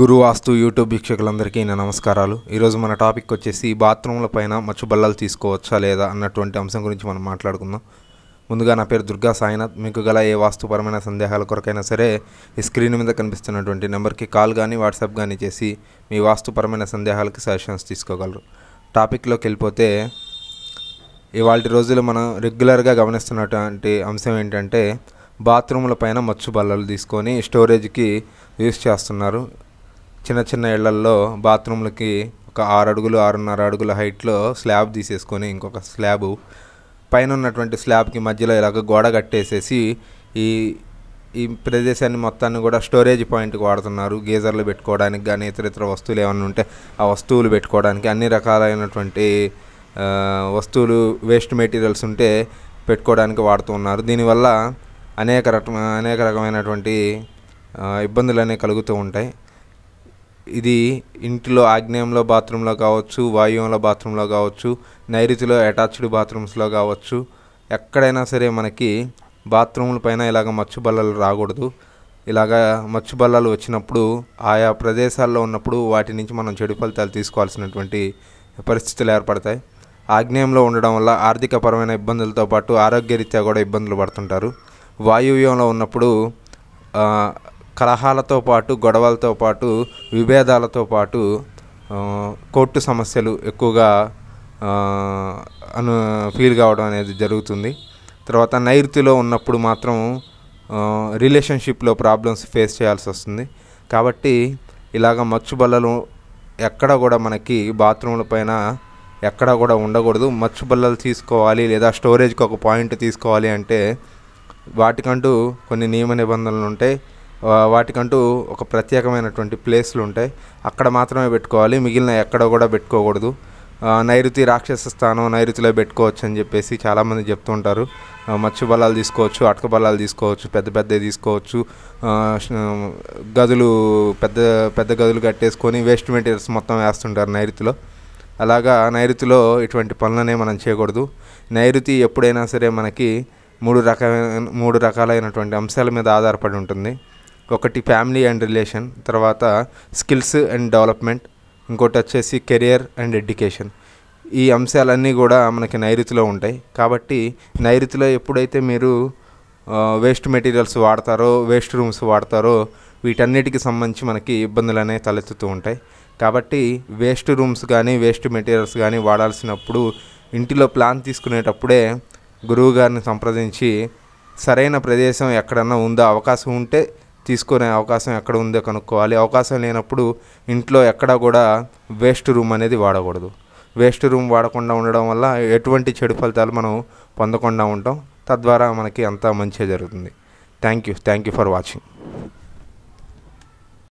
గురు వాస్తు YouTube వీక్షకులందరికీ నా నమస్కారాలు. ఈరోజు మన టాపిక్ వచ్చేసి బాత్రూమ్ల పైన మచ్చు బల్లలు తీసుకోవచ్చా లేదా అన్నటువంటి అంశం గురించి మనం మాట్లాడుకుందాం. ముందుగా నా పేరు దుర్గా సాయినాథ్. మీకు గల ఏ వాస్తుపరమైన సందేహాల కొరకైనా సరే ఈ స్క్రీన్ మీద కనిపిస్తున్నటువంటి నెంబర్కి కాల్ కానీ వాట్సాప్ కానీ చేసి మీ వాస్తుపరమైన సందేహాలకి సజెషన్స్ తీసుకోగలరు. టాపిక్లోకి వెళ్ళిపోతే ఇవాళ రోజులు మనం రెగ్యులర్గా గమనిస్తున్నటువంటి అంశం ఏంటంటే బాత్రూముల పైన మచ్చు బల్లలు తీసుకొని స్టోరేజ్కి యూస్ చేస్తున్నారు. చిన్న చిన్న ఇళ్ళల్లో బాత్రూమ్లకి ఒక ఆరు అడుగులు ఆరున్నర అడుగుల హైట్లో స్లాబ్ తీసేసుకొని ఇంకొక స్లాబు. పైన ఉన్నటువంటి స్లాబ్కి మధ్యలో ఇలాగ గోడ కట్టేసేసి ఈ ఈ ప్రదేశాన్ని మొత్తాన్ని కూడా స్టోరేజ్ పాయింట్కి వాడుతున్నారు. గీజర్లు పెట్టుకోవడానికి కానీ ఇతర ఇతర వస్తువులు ఏమైనా ఉంటే ఆ వస్తువులు పెట్టుకోవడానికి అన్ని రకాలైనటువంటి వస్తువులు వేస్ట్ మెటీరియల్స్ ఉంటే పెట్టుకోవడానికి వాడుతూ ఉన్నారు. దీనివల్ల అనేక రకమ అనేక రకమైనటువంటి ఇబ్బందులు అనేవి కలుగుతూ ఉంటాయి. ఇది ఇంటిలో ఆగ్నేయంలో బాత్రూంలో కావచ్చు వాయువ్యంలో బాత్రూంలో కావచ్చు నైరుతిలో అటాచ్డ్ బాత్రూమ్స్లో కావచ్చు. ఎక్కడైనా సరే మనకి బాత్రూముల పైన ఇలాగ మచ్చు బల్లలు రాకూడదు. ఇలాగ మచ్చు బల్లలు వచ్చినప్పుడు ఆయా ప్రదేశాల్లో ఉన్నప్పుడు వాటి నుంచి మనం చెడు ఫలితాలు తీసుకోవాల్సినటువంటి పరిస్థితులు ఏర్పడతాయి. ఆగ్నేయంలో ఉండడం వల్ల ఆర్థికపరమైన ఇబ్బందులతో పాటు ఆరోగ్యరీత్యా కూడా ఇబ్బందులు పడుతుంటారు. వాయువ్యంలో ఉన్నప్పుడు కలహాలతో పాటు గొడవలతో పాటు విభేదాలతో పాటు కోర్టు సమస్యలు ఎక్కువగా అను ఫీల్ కావడం అనేది జరుగుతుంది. తర్వాత నైరుతిలో ఉన్నప్పుడు మాత్రం రిలేషన్షిప్లో ప్రాబ్లమ్స్ ఫేస్ చేయాల్సి వస్తుంది. కాబట్టి ఇలాగ మచ్చు బల్లలు ఎక్కడ కూడా మనకి బాత్రూమ్ల పైన ఎక్కడ కూడా ఉండకూడదు. మచ్చు బల్లలు తీసుకోవాలి లేదా స్టోరేజ్కి ఒక పాయింట్ తీసుకోవాలి అంటే వాటికంటూ కొన్ని నియమ నిబంధనలు ఉంటాయి. వాటికంటూ ఒక ప్రత్యేకమైనటువంటి ప్లేస్లు ఉంటాయి అక్కడ మాత్రమే పెట్టుకోవాలి. మిగిలిన ఎక్కడ కూడా పెట్టుకోకూడదు. నైరుతి రాక్షస స్థానం నైరుతిలో పెట్టుకోవచ్చు అని చెప్పేసి చాలామంది చెప్తుంటారు. మత్స్య బలాలు తీసుకోవచ్చు అటక బలాలు తీసుకోవచ్చు పెద్ద పెద్దవి తీసుకోవచ్చు. గదులు పెద్ద పెద్ద గదులు కట్టేసుకొని వేస్ట్ మెటీరియల్స్ మొత్తం వేస్తుంటారు నైరుతిలో. అలాగా నైరుతిలో ఇటువంటి పనులనే మనం చేయకూడదు. నైరుతి ఎప్పుడైనా సరే మనకి మూడు రకమైన మూడు రకాలైనటువంటి అంశాల మీద ఆధారపడి ఉంటుంది. ఒకటి ఫ్యామిలీ అండ్ రిలేషన్ తర్వాత స్కిల్స్ అండ్ డెవలప్మెంట్ ఇంకోటి వచ్చేసి కెరియర్ అండ్ ఎడ్యుకేషన్. ఈ అంశాలన్నీ కూడా మనకి నైరుతిలో ఉంటాయి. కాబట్టి నైరుతిలో ఎప్పుడైతే మీరు వేస్ట్ మెటీరియల్స్ వాడతారో వేస్ట్ రూమ్స్ వాడతారో వీటన్నిటికి సంబంధించి మనకి ఇబ్బందులు అనేవి తలెత్తుతూ ఉంటాయి. కాబట్టి వేస్ట్ రూమ్స్ కానీ వేస్ట్ మెటీరియల్స్ కానీ వాడాల్సినప్పుడు ఇంటిలో ప్లాన్ తీసుకునేటప్పుడే గురువు గారిని సంప్రదించి సరైన ప్రదేశం ఎక్కడన్నా ఉందో అవకాశం ఉంటే తీసుకునే అవకాశం ఎక్కడ ఉందో కనుక్కోవాలి. అవకాశం లేనప్పుడు ఇంట్లో ఎక్కడా కూడా వేస్ట్ రూమ్ అనేది వాడకూడదు. వేస్ట్ రూమ్ వాడకుండా ఉండడం వల్ల ఎటువంటి చెడు ఫలితాలు మనం పొందకుండా ఉంటాం. తద్వారా మనకి అంతా మంచిగా జరుగుతుంది. Thank you thank you for watching.